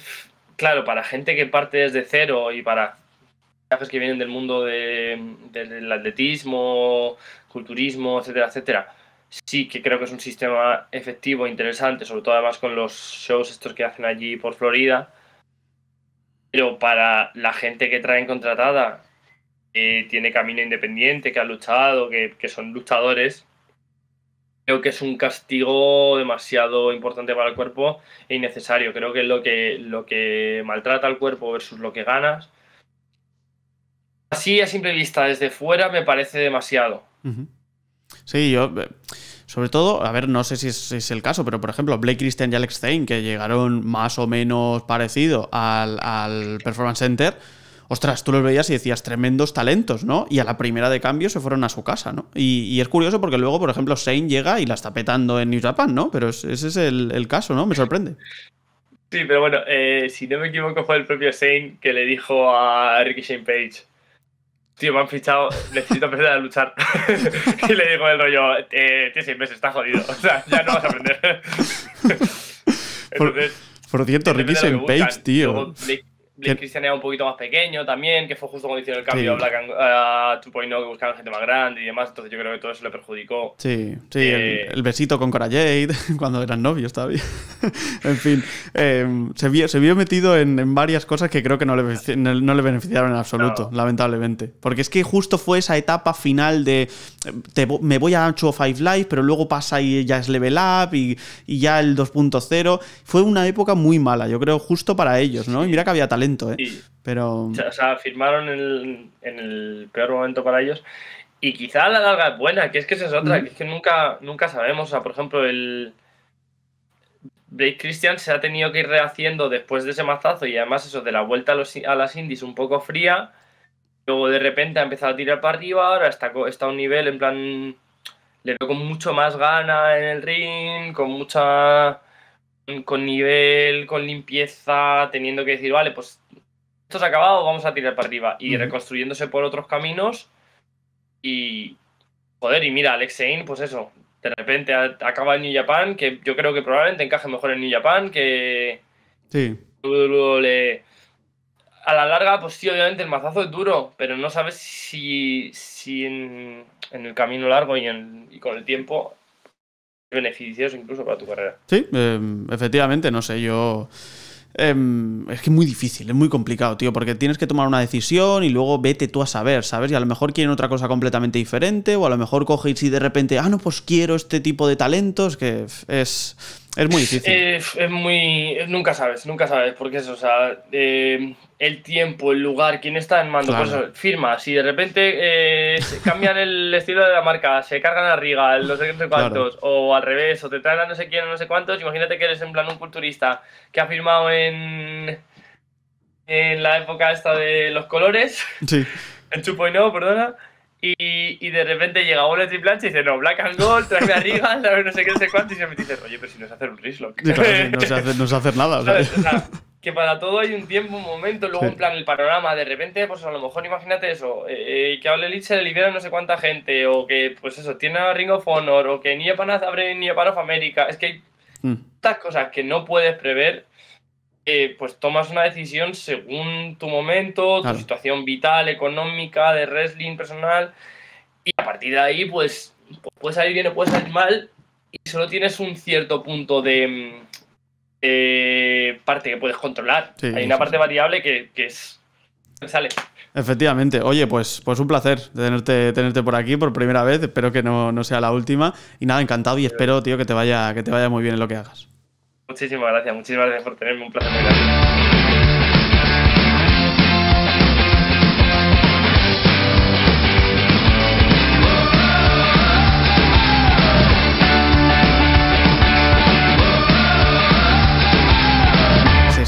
claro, para gente que parte desde cero y para que vienen del mundo del atletismo, culturismo, etcétera, etcétera, sí que creo que es un sistema efectivo, interesante, sobre todo además con los shows estos que hacen allí por Florida. Pero para la gente que traen contratada, que tiene camino independiente, que ha luchado, que, son luchadores, creo que es un castigo demasiado importante para el cuerpo e innecesario. Creo que lo que, lo que maltrata al cuerpo versus lo que ganas. Así a simple vista, desde fuera, me parece demasiado. Sí, yo. Eh, sobre todo, a ver, no sé si es, el caso, pero por ejemplo, Blake Christian y Alex Zane, que llegaron más o menos parecido al, Performance Center, ostras, tú los veías y decías tremendos talentos, ¿no? Y a la primera de cambio se fueron a su casa, ¿no? Y, es curioso porque luego, por ejemplo, Zane llega y la está petando en New Japan, ¿no? Pero ese es el, caso, ¿no? Me sorprende. Sí, pero bueno, eh, si no me equivoco fue el propio Zane que le dijo a Ricky Shane Page tío, me han fichado, necesito empezar a luchar. y le digo el rollo, eh, tío, seis meses, está jodido. O sea, ya no vas a aprender. Entonces, por, cierto, Ricky Page, tío. Blake Christian era un poquito más pequeño también, que fue justo cuando hicieron el cambio a Black and, uh, 2.0, que buscaban gente más grande y demás, entonces yo creo que todo eso le perjudicó. Sí, sí, el, eh, besito con Cora Jade, cuando eran novios todavía. en fin, em, se, vio, se, vio, metido en, varias cosas que creo que no le, no le beneficiaron en absoluto, lamentablemente. Porque es que justo fue esa etapa final de me voy a 2 Five Live, pero luego pasa y ya es Level Up y, y ya el 2.0. Fue una época muy mala, yo creo, justo para ellos, ¿no? Y mira que había talento ¿eh? Pero... O sea, firmaron en el, peor momento para ellos. Y quizá la larga es buena, que es que esa es otra, que es que nunca, nunca sabemos. O sea, por ejemplo, el Blake Christian se ha tenido que ir rehaciendo después de ese mazazo y además eso de la vuelta a, las indies un poco fría. Luego de repente ha empezado a tirar para arriba, ahora está, está a un nivel en plan. Le veo con mucho más gana en el ring, con mucha con nivel, con limpieza, teniendo que decir, vale, pues esto se ha acabado, vamos a tirar para arriba. Y reconstruyéndose por otros caminos. Y. Joder, y mira, Alex Zane, pues eso. De repente acaba en New Japan, que yo creo que probablemente encaje mejor en New Japan que. Sí. A la larga, pues sí, obviamente el mazazo es duro, pero no sabes si, si en, el camino largo y, y con el tiempo beneficioso incluso para tu carrera. Sí, em, efectivamente, no sé, yo... Em, es que es muy difícil, es muy complicado, tío, porque tienes que tomar una decisión y luego vete tú a saber, ¿sabes? Y a lo mejor quieren otra cosa completamente diferente, o a lo mejor coges y de repente, ah, no, pues quiero este tipo de talentos, que es, es muy difícil. Es, es muy. Nunca sabes, nunca sabes, porque eso, o sea, eh, el tiempo, el lugar, quién está en mando, Claro. pues eso, firma. Si de repente eh, cambian el estilo de la marca, se cargan a Riga, no sé, no sé cuántos, o al revés, o te traen a no sé quién, no sé cuántos, imagínate que eres en plan un culturista que ha firmado en. en la época esta de los colores. Sí, En 2.0, perdona. Y, y de repente llega Ole Triple H y dice, no, Black and Gold, tráeme a ¿sabes? no sé qué, no sé cuánto. Y se me dice, oye, pero si no es hacer un Rislock. Sí, claro, no, sé hacer, no sé hacer nada. o sea. Que para todo hay un tiempo, un momento, luego Sí. en plan el panorama, de repente, pues a lo mejor imagínate eso, eh, que a Ole se le libera no sé cuánta gente, o que, pues eso, tiene a Ring of Honor, o que New Japan abre Japan of America. Es que hay Mm. tantas cosas que no puedes prever, eh, pues tomas una decisión según tu momento, tu situación vital, económica, de wrestling personal, y a partir de ahí, pues, pues puede salir bien o puede salir mal, y solo tienes un cierto punto de mm, eh, parte que puedes controlar. Sí, Hay una sí, parte sí. variable que, que es que sale. Efectivamente. Oye, pues, pues un placer tenerte, tenerte por aquí por primera vez. Espero que no, no sea la última. Y nada, encantado y espero, tío, que te vaya, que te vaya muy bien en lo que hagas. Muchísimas gracias, muchísimas gracias por tenerme, un placer muy grande.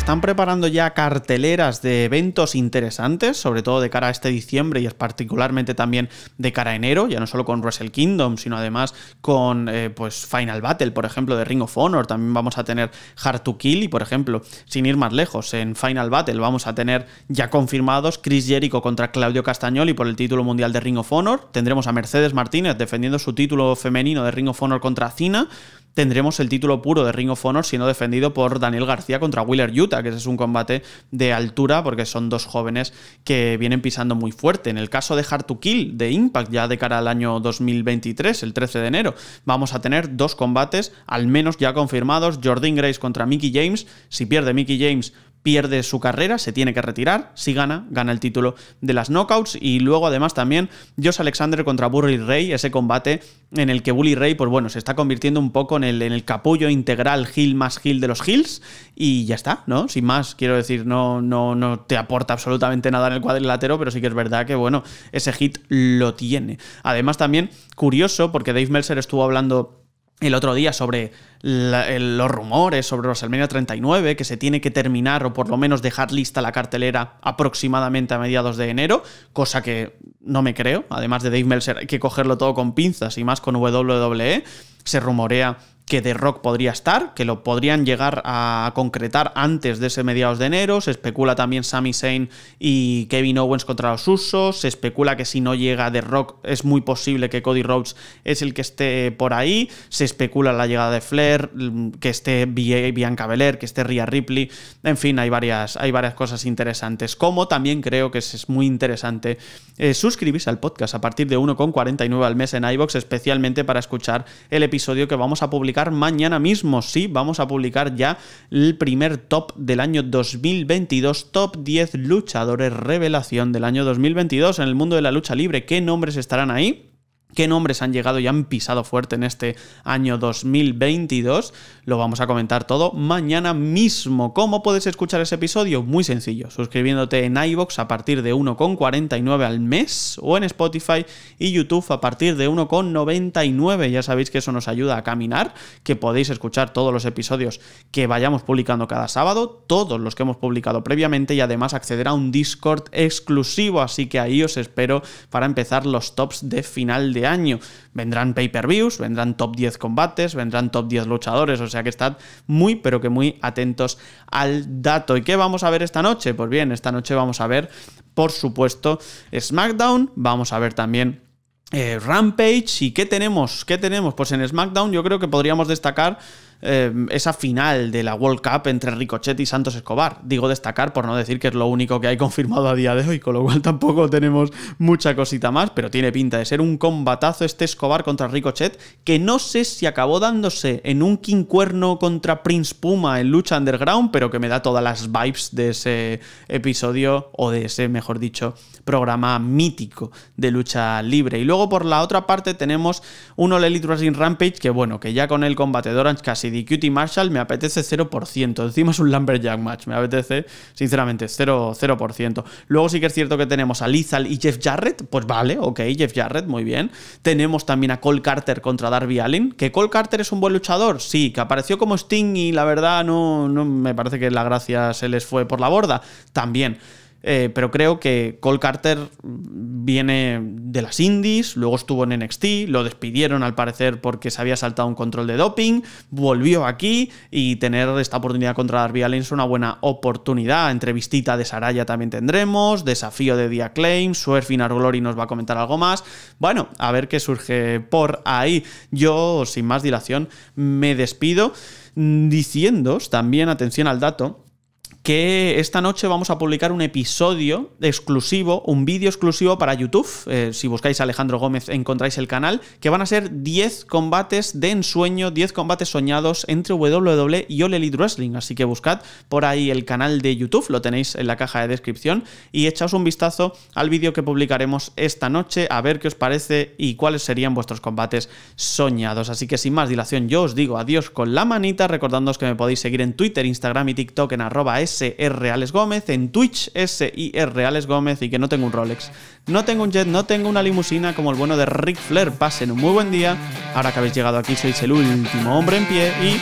Están preparando ya carteleras de eventos interesantes, sobre todo de cara a este diciembre y es particularmente también de cara a enero, ya no solo con Wrestle Kingdom, sino además con eh, pues Final Battle, por ejemplo, de Ring of Honor. También vamos a tener Hard to Kill y, por ejemplo, sin ir más lejos, en Final Battle vamos a tener ya confirmados Chris Jericho contra Claudio Castagnoli por el título mundial de Ring of Honor. Tendremos a Mercedes Martínez defendiendo su título femenino de Ring of Honor contra Cina tendremos el título puro de Ring of Honor siendo defendido por Daniel García contra Wheeler Utah, que ese es un combate de altura porque son dos jóvenes que vienen pisando muy fuerte. En el caso de Hard to Kill de Impact, ya de cara al año 2023, el 13 de enero, vamos a tener dos combates, al menos ya confirmados, Jordan Grace contra Mickey James. Si pierde Mickey James, pierde su carrera, se tiene que retirar. Si gana, gana el título de las knockouts. Y luego, además, también Josh Alexander contra Bully Ray, ese combate en el que Bully Ray, pues bueno, se está convirtiendo un poco en el, en el capullo integral heel más heel de los heels. Y ya está, ¿no? Sin más, quiero decir, no, no, no te aporta absolutamente nada en el cuadrilátero, pero sí que es verdad que, bueno, ese hit lo tiene. Además, también curioso, porque Dave Meltzer estuvo hablando el otro día sobre los rumores sobre WrestleMania 39, que se tiene que terminar o por lo menos dejar lista la cartelera aproximadamente a mediados de enero, cosa que no me creo. Además de Dave Meltzer, hay que cogerlo todo con pinzas y más con WWE. Se rumorea que The Rock podría estar, que lo podrían llegar a concretar antes de ese mediados de enero. Se especula también Sami Zayn y Kevin Owens contra los Usos. Se especula que si no llega The Rock es muy posible que Cody Rhodes es el que esté por ahí. Se especula la llegada de Flair, mm, que esté Bia- Bianca Belair, que esté Rhea Ripley. En fin, hay varias, hay varias cosas interesantes. Como también creo que es muy interesante eh, suscribirse al podcast a partir de 1,49 al mes en iBox, especialmente para escuchar el episodio que vamos a publicar mañana mismo. Sí, vamos a publicar ya el primer top del año 2022, top 10 luchadores revelación del año 2022 en el mundo de la lucha libre. ¿Qué nombres estarán ahí? ¿Qué nombres han llegado y han pisado fuerte en este año 2022? Lo vamos a comentar todo mañana mismo. ¿Cómo puedes escuchar ese episodio? Muy sencillo, suscribiéndote en iBox a partir de 1,49 al mes o en Spotify y YouTube a partir de 1,99. Ya sabéis que eso nos ayuda a caminar, que podéis escuchar todos los episodios que vayamos publicando cada sábado, todos los que hemos publicado previamente y además acceder a un Discord exclusivo. Así que ahí os espero para empezar los tops de final de año. Vendrán pay-per-views, vendrán top 10 combates, vendrán top 10 luchadores, o sea que estad muy pero que muy atentos al dato. ¿Y qué vamos a ver esta noche? Pues bien, esta noche vamos a ver, por supuesto, SmackDown, vamos a ver también eh, Rampage. ¿Y qué tenemos? ¿Qué tenemos? Pues en SmackDown yo creo que podríamos destacar eh, esa final de la World Cup entre Ricochet y Santos Escobar. Digo destacar por no decir que es lo único que hay confirmado a día de hoy, con lo cual tampoco tenemos mucha cosita más, pero tiene pinta de ser un combatazo este Escobar contra Ricochet, que no sé si acabó dándose en un King Cuerno contra Prince Puma en lucha underground, pero que me da todas las vibes de ese episodio, o de ese, mejor dicho, programa mítico de lucha libre. Y luego por la otra parte tenemos un All Elite Wrestling Rampage que bueno, que ya con el combatedor Orange Cassidy y Marshall me apetece 0%. Encima es un Lumberjack match, me apetece sinceramente 0%, 0%. Luego sí que es cierto que tenemos a Lizal y Jeff Jarrett, pues vale, ok, Jeff Jarrett, muy bien. Tenemos también a Cole Carter contra Darby Allin, que Cole Carter es un buen luchador, sí, que apareció como Sting y la verdad no, no me parece que la gracia se les fue por la borda, también. Eh, pero creo que Cole Carter viene de las indies, luego estuvo en NXT, lo despidieron al parecer porque se había saltado un control de doping, volvió aquí y tener esta oportunidad contra Darby Allin es una buena oportunidad. Entrevistita de Saraya también tendremos, desafío de The Acclaim, Finar Glory nos va a comentar algo más. Bueno, a ver qué surge por ahí. Yo, sin más dilación, me despido diciéndos también, atención al dato, que esta noche vamos a publicar un episodio exclusivo, un vídeo exclusivo para YouTube. Eh, si buscáis a Alejandro Gómez encontráis el canal, que van a ser 10 combates de ensueño, 10 combates soñados entre WWE y All Elite Wrestling. Así que buscad por ahí el canal de YouTube, lo tenéis en la caja de descripción, y echaos un vistazo al vídeo que publicaremos esta noche, a ver qué os parece y cuáles serían vuestros combates soñados. Así que sin más dilación, yo os digo adiós con la manita, recordándoos que me podéis seguir en Twitter, Instagram y TikTok en arroba SR Gómez, en Twitch SIR Gómez y que no tengo un Rolex, no tengo un jet, no tengo una limusina como el bueno de Ric Flair. Pasen un muy buen día. Ahora que habéis llegado aquí sois el último hombre en pie y...